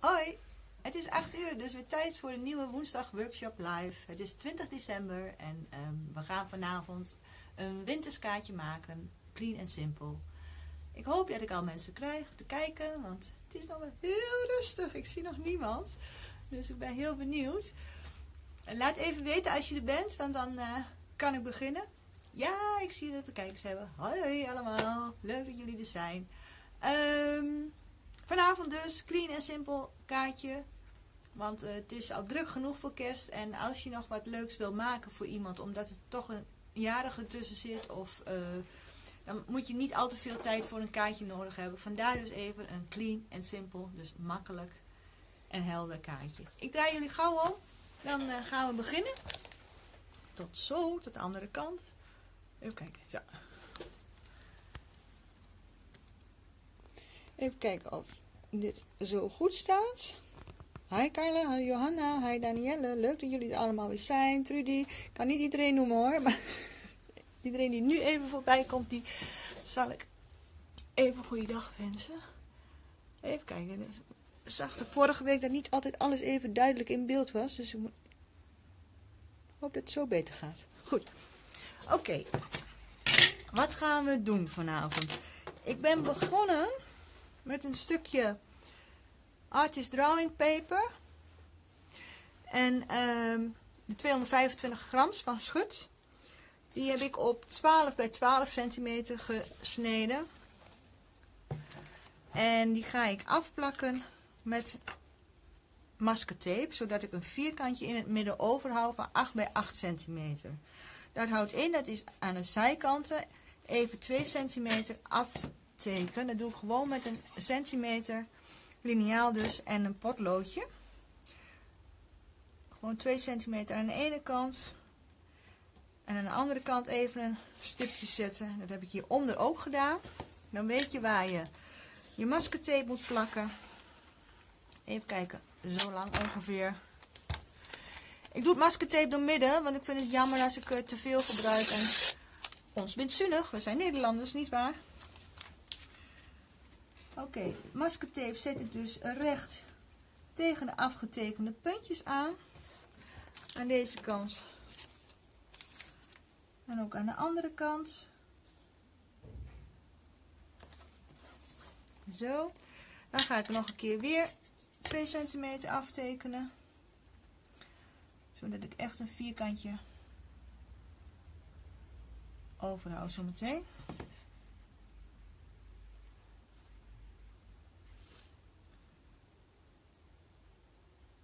Hoi, het is 8 uur, dus weer tijd voor een nieuwe woensdag workshop live. Het is 20 december en ehm, we gaan vanavond een winterskaartje maken, clean en simpel. Ik hoop dat ik al mensen krijg te kijken, want het is nog wel heel rustig. Ik zie nog niemand, dus ik ben heel benieuwd. Laat even weten als je er bent, want dan eh, kan ik beginnen. Ja, ik zie dat we kijkers hebben. Hoi allemaal, leuk dat jullie er zijn. Um, Vanavond dus clean en simpel kaartje. Want uh, het is al druk genoeg voor kerst. En als je nog wat leuks wil maken voor iemand, omdat het toch een jarige tussen zit. Of uh, dan moet je niet al te veel tijd voor een kaartje nodig hebben. Vandaar dus even een clean en simpel. Dus makkelijk en helder kaartje. Ik draai jullie gauw om. Dan uh, gaan we beginnen. Tot zo, tot de andere kant. Even kijken. Zo. Even kijken of dit zo goed staat. Hi Carla, hi Johanna, hi Danielle. Leuk dat jullie er allemaal weer zijn. Trudy, kan niet iedereen noemen hoor. Maar iedereen die nu even voorbij komt, die zal ik even goede dag wensen. Even kijken. Ik zag de vorige week dat niet altijd alles even duidelijk in beeld was. Dus ik hoop dat het zo beter gaat. Goed. Oké. Wat gaan we doen vanavond? Ik ben begonnen met een stukje artist drawing paper en um, de 225 grams van schut. Die heb ik op 12 bij 12 centimeter gesneden. En die ga ik afplakken met maskertape zodat ik een vierkantje in het midden overhoud van 8 bij 8 centimeter. Dat houdt in dat is aan de zijkanten even 2 centimeter af teken. Dat doe ik gewoon met een centimeter liniaal dus en een potloodje. Gewoon 2 centimeter aan de ene kant. En aan de andere kant even een stipje zetten. Dat heb ik hieronder ook gedaan. Dan weet je waar je je maskertape moet plakken. Even kijken, zo lang ongeveer. Ik doe het maskertape door midden, want ik vind het jammer als ik te veel gebruik. En ons zinnig, we zijn Nederlanders, niet waar? Oké, okay, zet ik dus recht tegen de afgetekende puntjes aan. Aan deze kant. En ook aan de andere kant. Zo. Dan ga ik nog een keer weer 2 centimeter aftekenen. Zodat ik echt een vierkantje overhoud zometeen.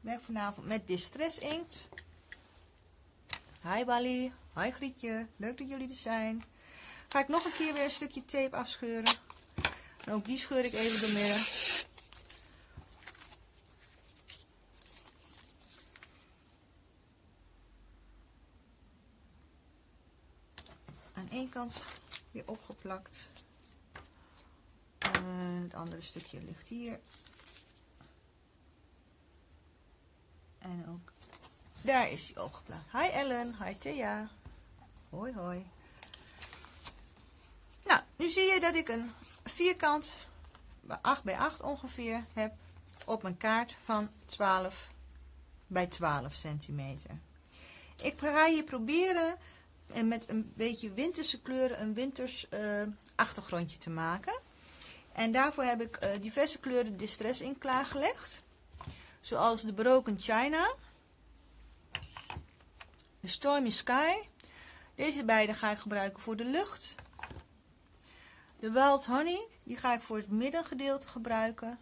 Werk vanavond met Distress Inkt. Hi Bali, hi Grietje, leuk dat jullie er zijn. Ga ik nog een keer weer een stukje tape afscheuren. En ook die scheur ik even door midden. Aan één kant weer opgeplakt. En het andere stukje ligt hier. En ook daar is hij opgeplaatst. Hi Ellen, hi Thea. Hoi hoi. Nou, nu zie je dat ik een vierkant 8 bij 8 ongeveer heb op mijn kaart van 12 bij 12 centimeter. Ik ga hier proberen en met een beetje winterse kleuren een winters uh, achtergrondje te maken. En daarvoor heb ik uh, diverse kleuren distress in klaargelegd zoals de Broken China, de Stormy Sky. Deze beide ga ik gebruiken voor de lucht. De Wild Honey, die ga ik voor het middengedeelte gebruiken.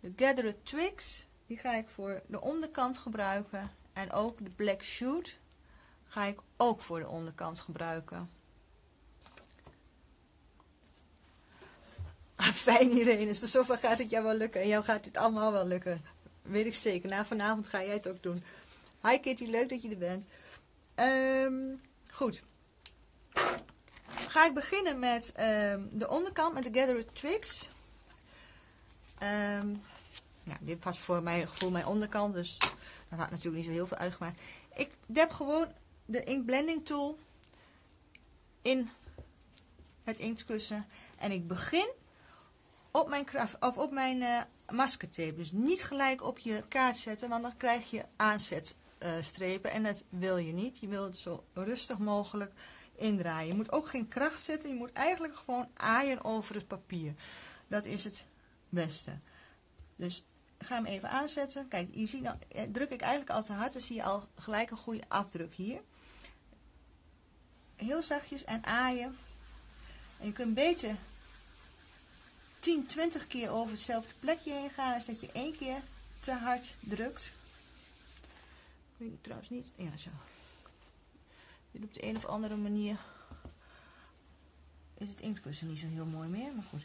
De Gathered Twigs, die ga ik voor de onderkant gebruiken. En ook de Black Shoot ga ik ook voor de onderkant gebruiken. Ah, fijn Irene, dus zoveel gaat het jou wel lukken en jou gaat dit allemaal wel lukken. Weet ik zeker. Na vanavond ga jij het ook doen. Hi Kitty, leuk dat je er bent. Um, goed. Ga ik beginnen met um, de onderkant met de Gathered Tricks. Ja, dit was voor mijn gevoel mijn onderkant, dus dat had natuurlijk niet zo heel veel uitgemaakt. Ik heb gewoon de ink blending tool in het inktkussen en ik begin op mijn, kraft, of op mijn uh, maskertape. Dus niet gelijk op je kaart zetten, want dan krijg je aanzetstrepen. en dat wil je niet. Je wilt het zo rustig mogelijk indraaien. Je moet ook geen kracht zetten. Je moet eigenlijk gewoon aaien over het papier. Dat is het beste. Dus ga hem even aanzetten. Kijk, je ziet nou, eh, druk ik eigenlijk al te hard, dan zie je al gelijk een goede afdruk hier. Heel zachtjes en aaien. En je kunt beter 10, 20 keer over hetzelfde plekje heen gaan, als dat je één keer te hard drukt. Weet trouwens niet, ja zo. Dit op de een of andere manier is het inktkussen niet zo heel mooi meer, maar goed.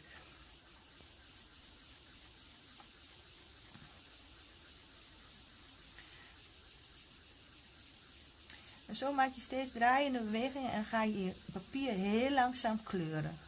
En zo maak je steeds draaiende bewegingen en ga je je papier heel langzaam kleuren.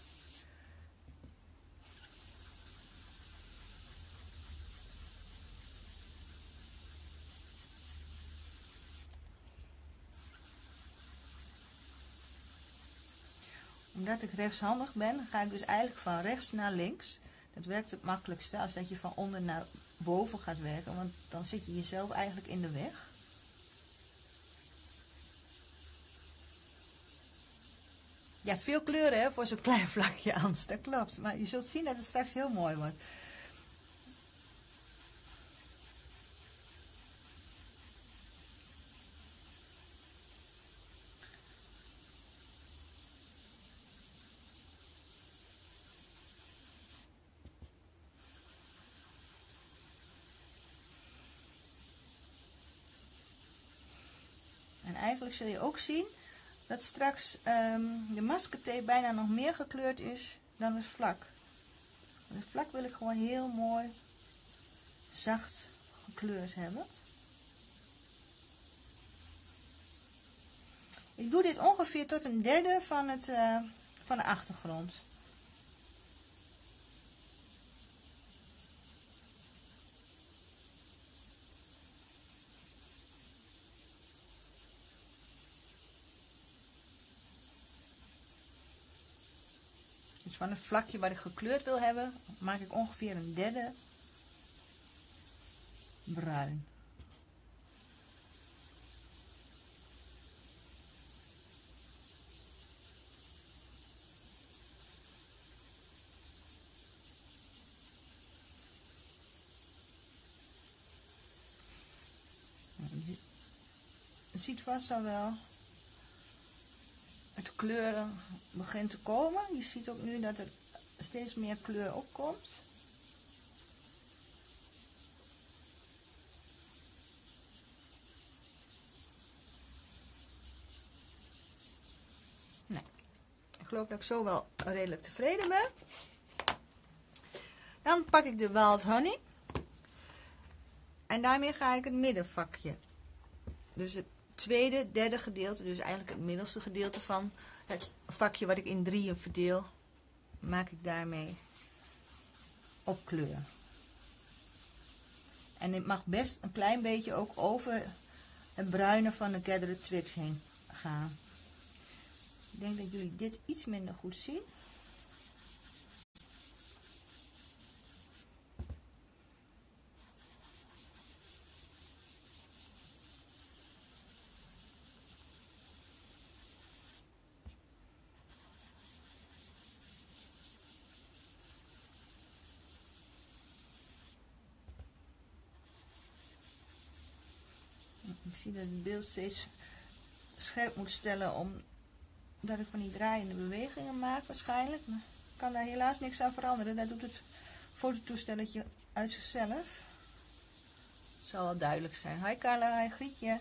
Omdat ik rechtshandig ben, ga ik dus eigenlijk van rechts naar links. Dat werkt het makkelijkste als dat je van onder naar boven gaat werken, want dan zit je jezelf eigenlijk in de weg. Ja, veel kleuren hè, voor zo'n klein vlakje Ans, dat klopt. Maar je zult zien dat het straks heel mooi wordt. Eigenlijk zul je ook zien dat straks um, de maskertape bijna nog meer gekleurd is dan het vlak. Het vlak wil ik gewoon heel mooi zacht gekleurd hebben. Ik doe dit ongeveer tot een derde van, het, uh, van de achtergrond. Van het vlakje wat ik gekleurd wil hebben, maak ik ongeveer een derde bruin. Ziet vast al wel kleuren begint te komen. Je ziet ook nu dat er steeds meer kleur opkomt. Nee, ik geloof dat ik zo wel redelijk tevreden ben. Dan pak ik de wild honey. En daarmee ga ik het middenvakje. Dus het tweede, derde gedeelte, dus eigenlijk het middelste gedeelte van het vakje wat ik in drieën verdeel, maak ik daarmee op kleur. En het mag best een klein beetje ook over het bruine van de Gathered Twix heen gaan. Ik denk dat jullie dit iets minder goed zien. Dat het beeld steeds scherp moet stellen omdat ik van die draaiende bewegingen maak waarschijnlijk. Maar ik kan daar helaas niks aan veranderen. Dat doet het fototoestelletje uit zichzelf. Het zal wel duidelijk zijn. Hi Carla, hi Grietje.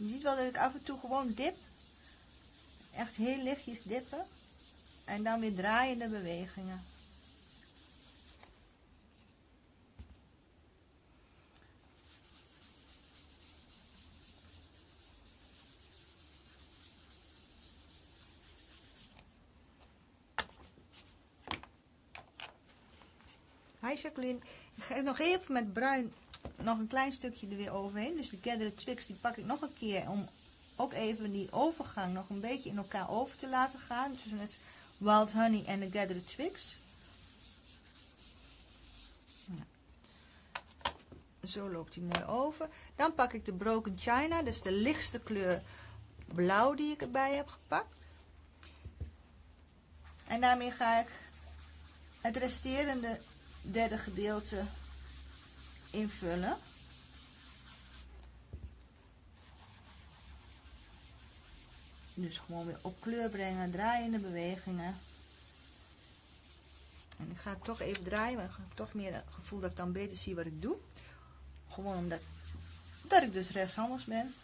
Je ziet wel dat ik af en toe gewoon dip. Echt heel lichtjes dippen. En dan weer draaiende bewegingen. Hi Jacqueline. Ik ga nog even met bruin nog een klein stukje er weer overheen. Dus de Gathered Twix die pak ik nog een keer om ook even die overgang nog een beetje in elkaar over te laten gaan. Tussen het Wild Honey en de Gathered Twix. Zo loopt hij mooi over. Dan pak ik de Broken China. Dat is de lichtste kleur blauw die ik erbij heb gepakt. En daarmee ga ik het resterende derde gedeelte invullen. Dus gewoon weer op kleur brengen, draaiende bewegingen. En ik ga het toch even draaien, maar ik heb toch meer het gevoel dat ik dan beter zie wat ik doe. Gewoon omdat dat ik dus rechtshandig ben.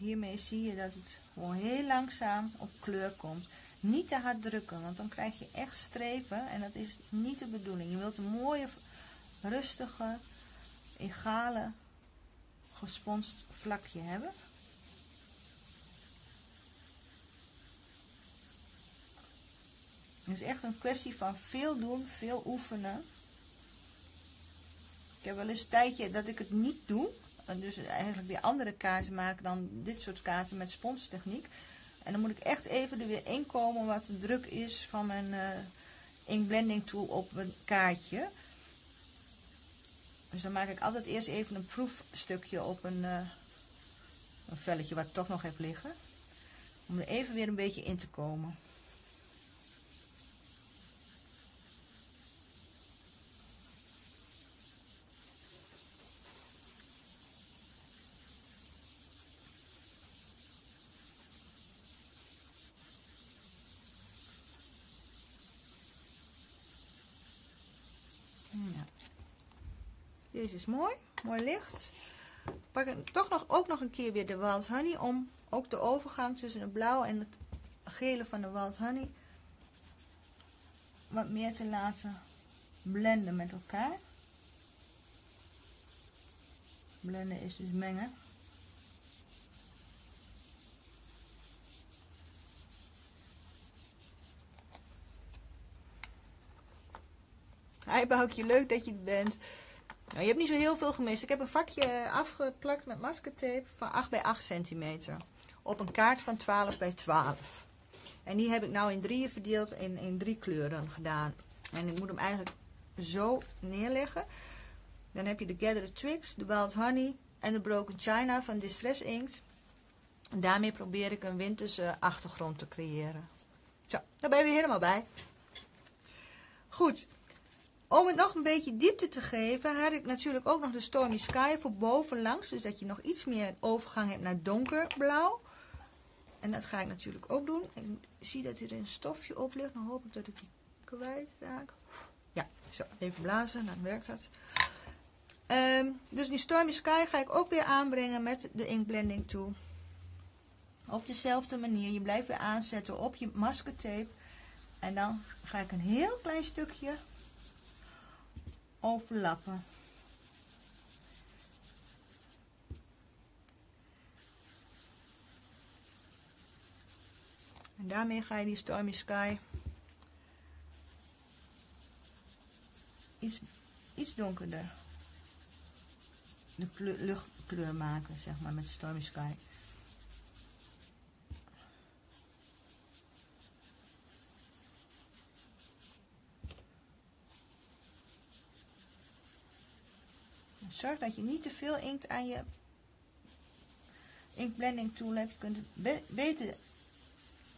Hiermee zie je dat het gewoon heel langzaam op kleur komt. Niet te hard drukken, want dan krijg je echt strepen en dat is niet de bedoeling. Je wilt een mooie, rustige, egale, gesponst vlakje hebben. Het is echt een kwestie van veel doen, veel oefenen. Ik heb wel eens een tijdje dat ik het niet doe dus eigenlijk weer andere kaarten maken dan dit soort kaarten met sponstechniek. En dan moet ik echt even er weer in komen wat de druk is van mijn uh, ink blending tool op mijn kaartje. Dus dan maak ik altijd eerst even een proefstukje op een, uh, een velletje wat ik toch nog heb liggen. Om er even weer een beetje in te komen. Deze is mooi, mooi licht. Pak ik toch nog, ook nog een keer weer de wild honey om ook de overgang tussen het blauw en het gele van de wild honey wat meer te laten blenden met elkaar. Blenden is dus mengen. Hi Boukje, leuk dat je het bent. Nou, je hebt niet zo heel veel gemist. Ik heb een vakje afgeplakt met maskertape van 8 bij 8 centimeter. Op een kaart van 12 bij 12. En die heb ik nou in drieën verdeeld in, in drie kleuren gedaan. En ik moet hem eigenlijk zo neerleggen. Dan heb je de Gathered Twigs, de Wild Honey en de Broken China van Distress Inks. En daarmee probeer ik een winterse achtergrond te creëren. Zo, daar ben je helemaal bij. Goed, om het nog een beetje diepte te geven, had ik natuurlijk ook nog de Stormy Sky voor bovenlangs. Dus dat je nog iets meer overgang hebt naar donkerblauw. En dat ga ik natuurlijk ook doen. Ik zie dat er een stofje op ligt. Dan hoop ik dat ik die kwijt raak. Ja, zo, even blazen, dan werkt dat. Um, dus die Stormy Sky ga ik ook weer aanbrengen met de Ink Blending Tool. Op dezelfde manier. Je blijft weer aanzetten op je maskertape. En dan ga ik een heel klein stukje overlappen. En daarmee ga je die Stormy Sky iets, iets donkerder de luchtkleur maken, zeg maar, met Stormy Sky. Zorg dat je niet te veel inkt aan je inkblending tool hebt. Je kunt het beter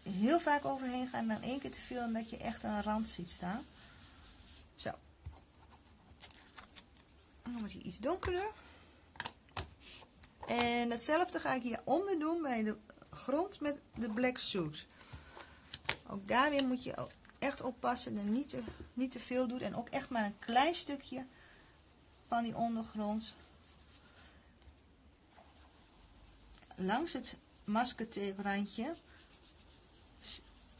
heel vaak overheen gaan dan één keer te veel omdat je echt een rand ziet staan. Zo. Dan wordt hij iets donkerder. En hetzelfde ga ik hieronder doen bij de grond met de black suit. Ook daar weer moet je echt oppassen dat je niet te, niet te veel doet. En ook echt maar een klein stukje van die ondergrond. Langs het maskertape randje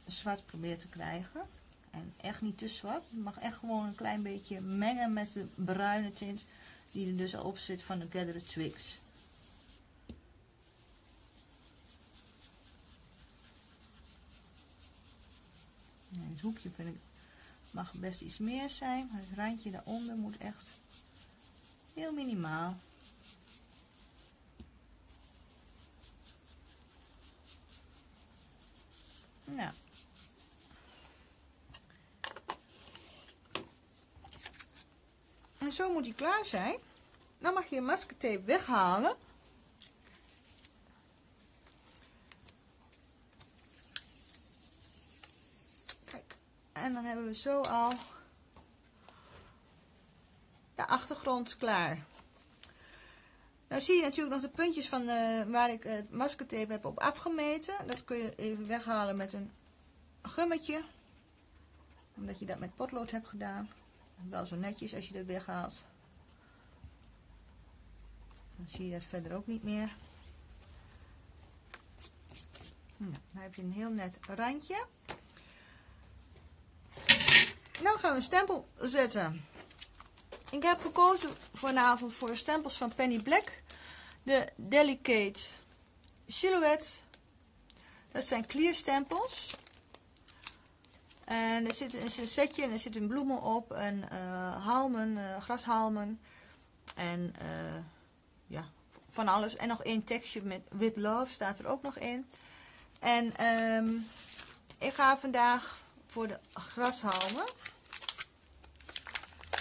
zwart probeer te krijgen. En echt niet te zwart. Het mag echt gewoon een klein beetje mengen met de bruine tint die er dus op zit van de Gathered Twigs. het hoekje vind ik, mag best iets meer zijn. Het randje daaronder moet echt heel minimaal. Nou. En zo moet hij klaar zijn. Dan mag je je maskertape weghalen. Kijk, en dan hebben we zo al de achtergrond klaar. Nou zie je natuurlijk nog de puntjes van de, waar ik het maskertape heb op afgemeten. Dat kun je even weghalen met een gummetje. Omdat je dat met potlood hebt gedaan. Wel zo netjes als je dat weghaalt. Dan zie je dat verder ook niet meer. Nou, dan heb je een heel net randje. Dan gaan we een stempel zetten. Ik heb gekozen vanavond voor stempels van Penny Black. De Delicate Silhouette. Dat zijn clear stempels. En er zit een setje en er zit een bloemen op. En uh, halmen, uh, grashalmen. En uh, ja, van alles. En nog één tekstje met With Love staat er ook nog in. En um, ik ga vandaag voor de grashalmen.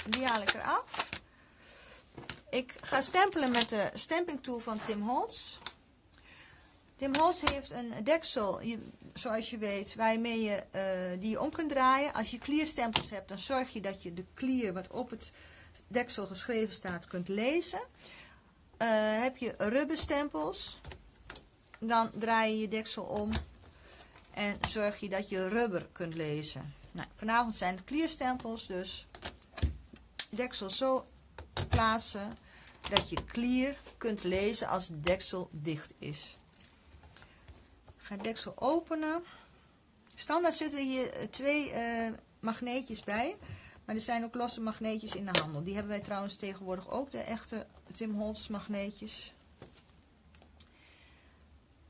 Die haal ik eraf. Ik ga stempelen met de stamping tool van Tim Holtz. Tim Holtz heeft een deksel, zoals je weet, waarmee je uh, die om kunt draaien. Als je clearstempels hebt, dan zorg je dat je de clear wat op het deksel geschreven staat kunt lezen. Uh, heb je rubberstempels, dan draai je je deksel om en zorg je dat je rubber kunt lezen. Nou, vanavond zijn het clearstempels, dus deksel zo plaatsen dat je clear kunt lezen als het deksel dicht is. Ik ga het deksel openen. Standaard zitten hier twee uh, magneetjes bij. Maar er zijn ook losse magneetjes in de handel. Die hebben wij trouwens tegenwoordig ook, de echte Tim Holtz magneetjes.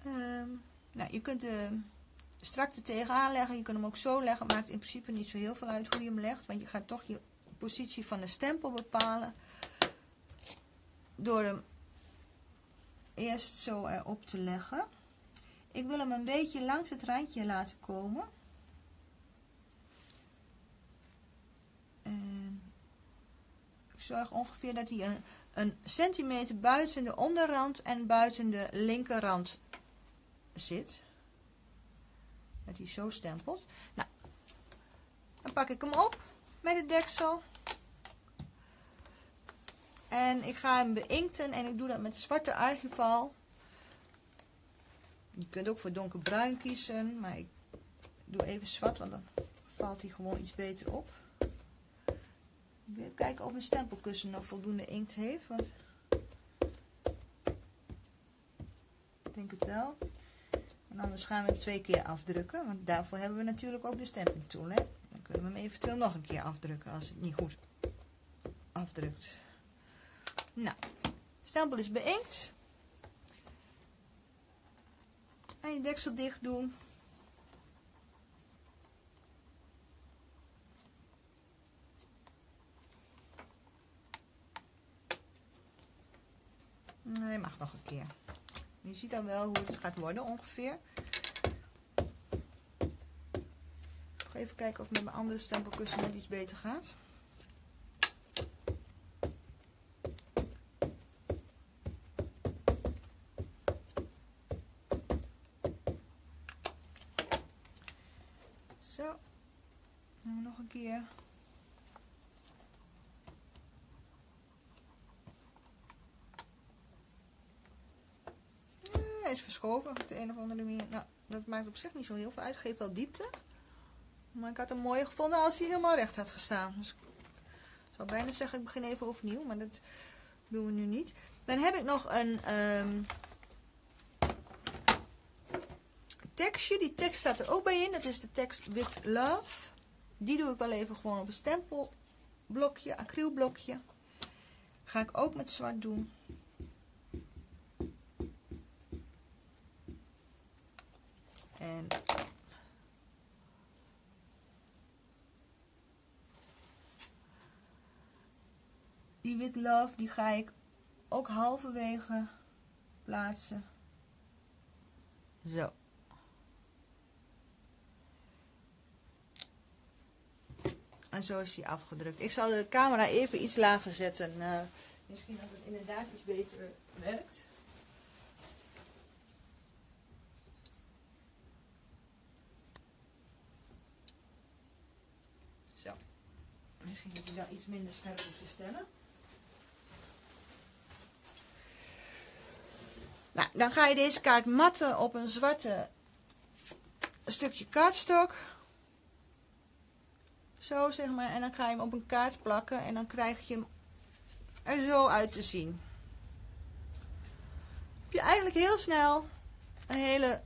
Um, nou, je kunt de strak er tegenaan leggen. Je kunt hem ook zo leggen. Maakt in principe niet zo heel veel uit hoe je hem legt. Want je gaat toch je positie van de stempel bepalen. Door hem eerst zo erop te leggen. Ik wil hem een beetje langs het randje laten komen. En ik zorg ongeveer dat hij een, een centimeter buiten de onderrand en buiten de linkerrand zit. Dat hij zo stempelt. Nou, dan pak ik hem op met het deksel. En ik ga hem beinkten en ik doe dat met zwarte archival. Je kunt ook voor donkerbruin kiezen, maar ik doe even zwart, want dan valt hij gewoon iets beter op. Ik wil even kijken of mijn stempelkussen nog voldoende inkt heeft, want ik denk het wel. En anders gaan we het twee keer afdrukken, want daarvoor hebben we natuurlijk ook de stamping tool. Hè? Dan kunnen we hem eventueel nog een keer afdrukken als het niet goed afdrukt. Nou, stempel is beïnkt. En je deksel dicht doen. Nee, mag nog een keer. Je ziet dan wel hoe het gaat worden ongeveer. Even kijken of het met mijn andere stempelkussen net iets beter gaat. Zo. En nog een keer. Hij is verschoven de een of andere manier. Nou, dat maakt op zich niet zo heel veel uit. Geeft wel diepte. Maar ik had hem mooier gevonden als hij helemaal recht had gestaan. Dus ik zou bijna zeggen, ik begin even overnieuw. Maar dat doen we nu niet. Dan heb ik nog een um, tekstje. Die tekst staat er ook bij in. Dat is de tekst With Love. Die doe ik wel even gewoon op een stempelblokje, acrylblokje. Ga ik ook met zwart doen. En die wit love die ga ik ook halverwege plaatsen. Zo. En zo is die afgedrukt. Ik zal de camera even iets lager zetten. Uh, misschien dat het inderdaad iets beter werkt. Zo. Misschien dat ik daar iets minder scherp op te stellen. Nou, dan ga je deze kaart matten op een zwarte stukje kaartstok. Zo zeg maar. En dan ga je hem op een kaart plakken. En dan krijg je hem er zo uit te zien. Heb je eigenlijk heel snel een hele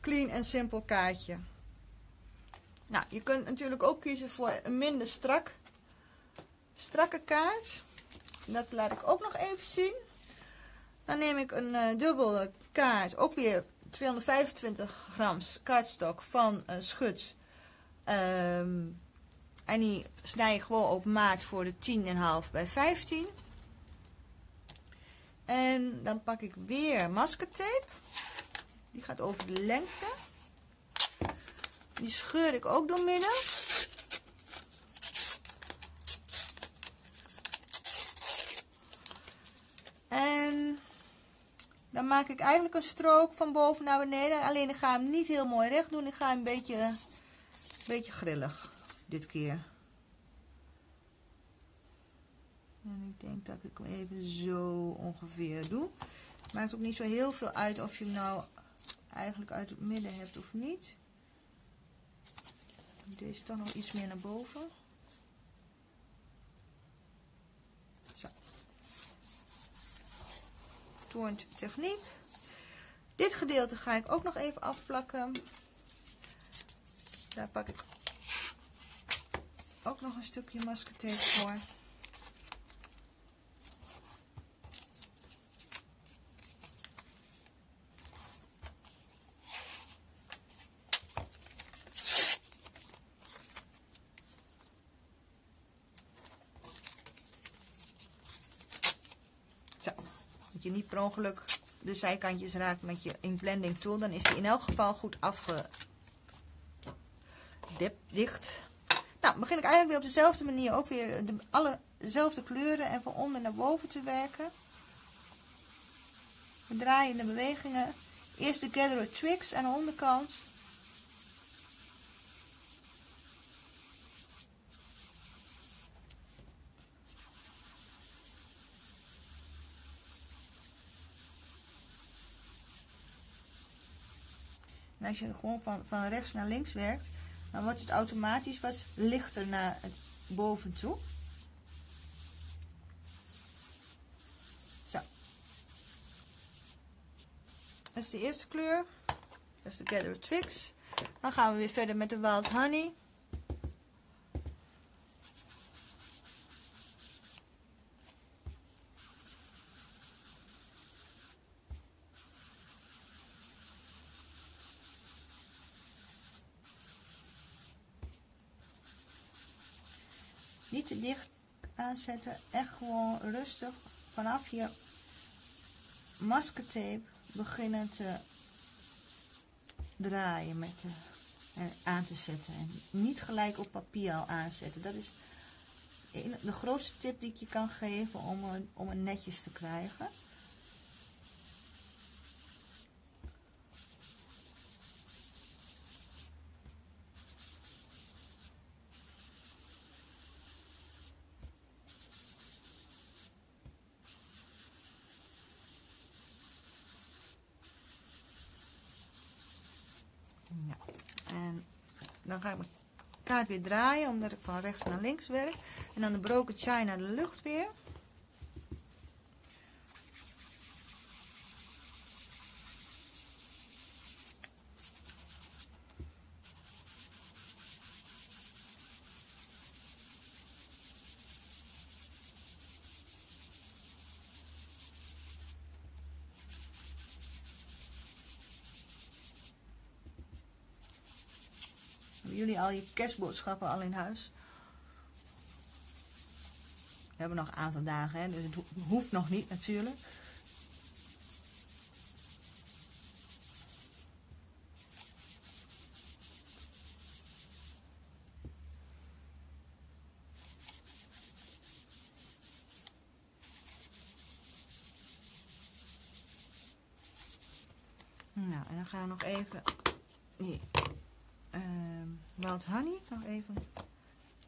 clean en simpel kaartje. Nou, je kunt natuurlijk ook kiezen voor een minder strak, strakke kaart. Dat laat ik ook nog even zien. Dan neem ik een uh, dubbele kaart, ook weer 225 grams kaartstok van uh, en die snij je gewoon op maat voor de 10,5 bij 15. En dan pak ik weer maskertape. Die gaat over de lengte. Die scheur ik ook door midden. En dan maak ik eigenlijk een strook van boven naar beneden. Alleen ik ga hem niet heel mooi recht doen. Ik ga hem een beetje, een beetje grillig dit keer. En ik denk dat ik hem even zo ongeveer doe. Maakt ook niet zo heel veel uit of je hem nou eigenlijk uit het midden hebt of niet. Deze toch nog iets meer naar boven. Zo. Toornt techniek. Dit gedeelte ga ik ook nog even afplakken. Daar pak ik ook nog een stukje maskertape voor. je niet per ongeluk de zijkantjes raakt met je inblending tool, dan is die in elk geval goed afgedicht. Nou, begin ik eigenlijk weer op dezelfde manier ook weer de, alle dezelfde kleuren en van onder naar boven te werken. We draaien de bewegingen. Eerst de Gather Tricks aan de onderkant. En als je gewoon van, van rechts naar links werkt, dan wordt het automatisch wat lichter naar het boven toe. Zo. Dat is de eerste kleur. Dat is de Gather Twix. Dan gaan we weer verder met de Wild Honey. Niet te dicht aanzetten. Echt gewoon rustig vanaf je maskertape beginnen te draaien met en aan te zetten. En niet gelijk op papier al aanzetten. Dat is de grootste tip die ik je kan geven om, om het netjes te krijgen. Dan ga ik mijn kaart weer draaien, omdat ik van rechts naar links werk. En dan de broken china de lucht weer. jullie al je kerstboodschappen al in huis? We hebben nog een aantal dagen, hè, dus het hoeft nog niet natuurlijk. Nou, en dan gaan we nog even... Hier wild honey. Nog even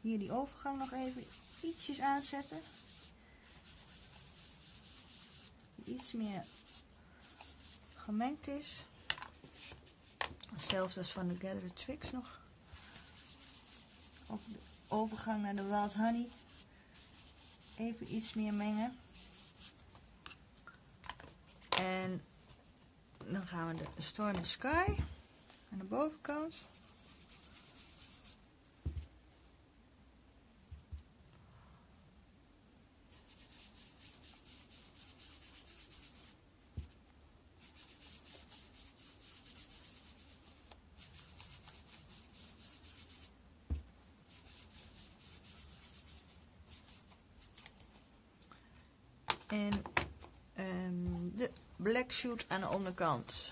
hier die overgang nog even ietsjes aanzetten. iets meer gemengd is. Zelfs als van de Gather Tricks nog. Op de overgang naar de wild honey. Even iets meer mengen. En dan gaan we de Stormy Sky aan de bovenkant. En um, de black shoot aan de onderkant.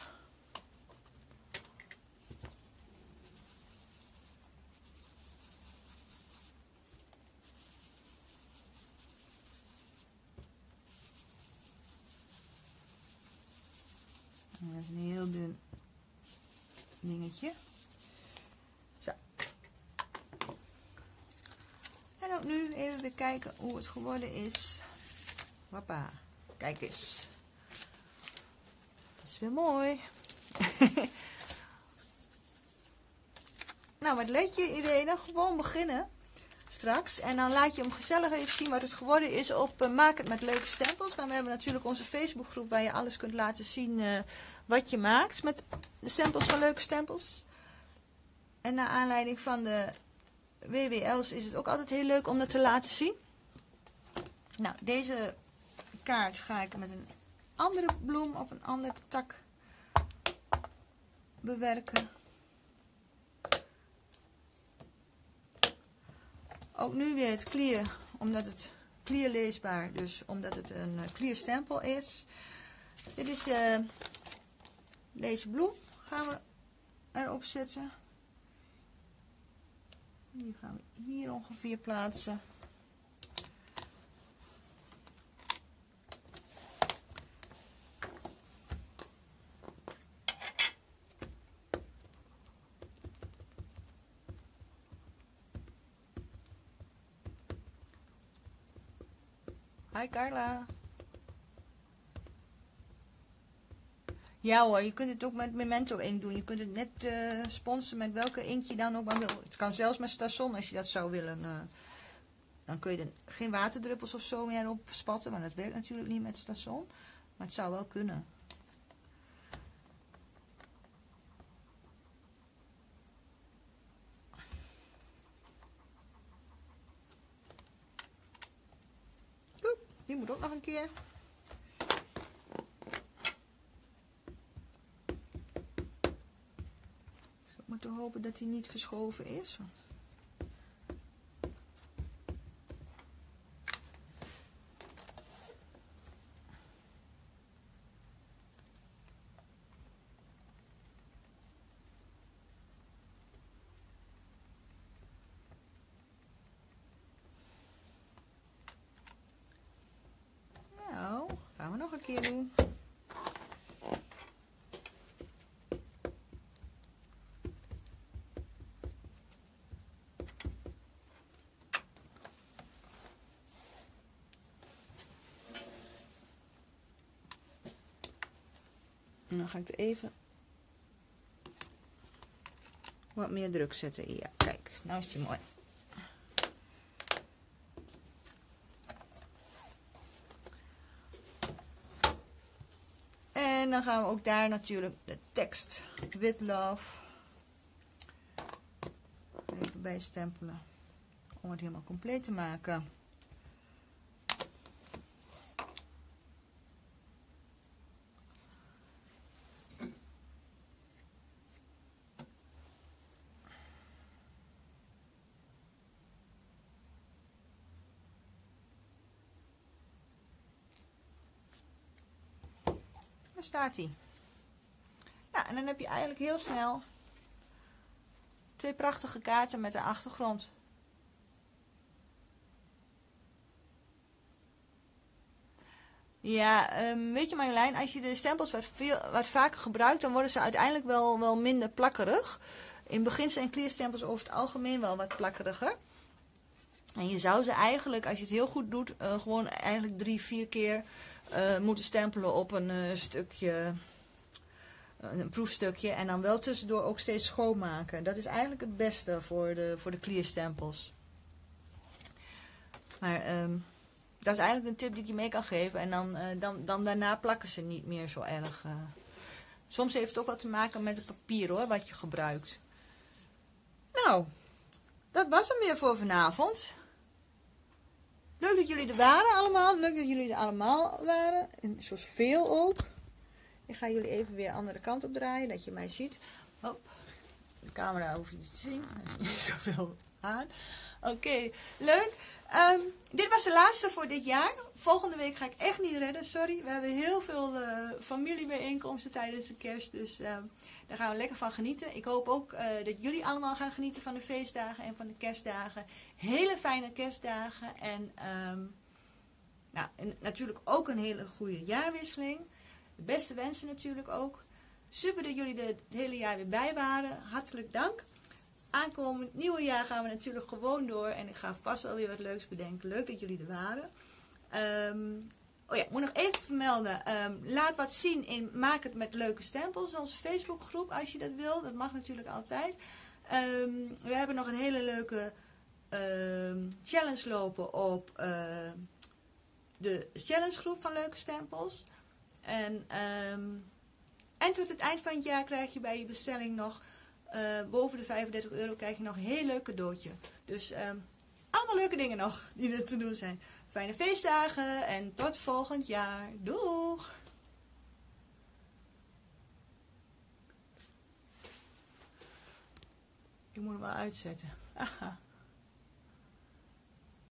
Dat is een heel dun dingetje. Zo. En ook nu even weer kijken hoe het geworden is. Papa, kijk eens. Dat is weer mooi. nou, wat let je Irene? Gewoon beginnen straks. En dan laat je hem gezellig even zien wat het geworden is op uh, Maak het met leuke stempels. Dan we hebben natuurlijk onze Facebookgroep waar je alles kunt laten zien uh, wat je maakt met de stempels van leuke stempels. En naar aanleiding van de WWL's is het ook altijd heel leuk om dat te laten zien. Nou, deze kaart ga ik met een andere bloem of een andere tak bewerken. Ook nu weer het clear, omdat het clear leesbaar, dus omdat het een eh, clear stempel is. Dit is uh, deze bloem, gaan we erop zetten. Die gaan we hier ongeveer plaatsen. Hi Carla. Ja hoor, je kunt het ook met Memento ink doen. Je kunt het net uh, sponsoren met welke inkt je dan ook maar wil. Het kan zelfs met station als je dat zou willen. Uh, dan kun je er geen waterdruppels of zo meer op spatten. Maar dat werkt natuurlijk niet met station. Maar het zou wel kunnen. Die moet ook nog een keer. Ik moet hopen dat hij niet verschoven is doen. En dan ga ik er even wat meer druk zetten. Ja, kijk, nou is die mooi. En dan gaan we ook daar natuurlijk de tekst with love even bijstempelen om het helemaal compleet te maken. Nou, en dan heb je eigenlijk heel snel twee prachtige kaarten met de achtergrond. Ja, um, weet je Marjolein, als je de stempels wat, veel, wat vaker gebruikt, dan worden ze uiteindelijk wel, wel minder plakkerig. In het begin zijn kleerstempels over het algemeen wel wat plakkeriger. En je zou ze eigenlijk, als je het heel goed doet, uh, gewoon eigenlijk drie, vier keer uh, moeten stempelen op een uh, stukje, een proefstukje. En dan wel tussendoor ook steeds schoonmaken. Dat is eigenlijk het beste voor de, voor de klierstempels. Maar um, dat is eigenlijk een tip die ik je mee kan geven. En dan, dan, dan daarna plakken ze niet meer zo erg. Soms heeft het ook wat te maken met het papier hoor, wat je gebruikt. Nou, dat was hem weer voor vanavond. Leuk dat jullie er waren allemaal. Leuk dat jullie er allemaal waren. En zoals veel ook. Ik ga jullie even weer de andere kant op draaien. Dat je mij ziet. Hop. De camera hoef je niet te zien. Niet zoveel aan. Oké, leuk. Um, dit was de laatste voor dit jaar. Volgende week ga ik echt niet redden, sorry. We hebben heel veel uh, familiebijeenkomsten tijdens de kerst. Dus uh, daar gaan we lekker van genieten. Ik hoop ook uh, dat jullie allemaal gaan genieten van de feestdagen en van de kerstdagen. Hele fijne kerstdagen. En, um, nou, en natuurlijk ook een hele goede jaarwisseling. De beste wensen natuurlijk ook. Super dat jullie er het hele jaar weer bij waren. Hartelijk dank aankomend nieuwe jaar gaan we natuurlijk gewoon door. En ik ga vast wel weer wat leuks bedenken. Leuk dat jullie er waren. Um, oh ja, moet nog even vermelden. Um, laat wat zien in Maak het met leuke stempels. Onze Facebookgroep als je dat wil. Dat mag natuurlijk altijd. Um, we hebben nog een hele leuke challenge lopen op uh, de challengegroep van leuke stempels. En, en tot het eind van het jaar krijg je bij je bestelling nog uh, boven de 35 euro krijg je nog een heel leuk cadeautje. Dus allemaal leuke dingen nog die er te doen zijn. Fijne feestdagen en tot volgend jaar. Doeg! Ik moet hem wel uitzetten. Aha.